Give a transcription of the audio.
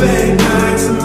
open nights.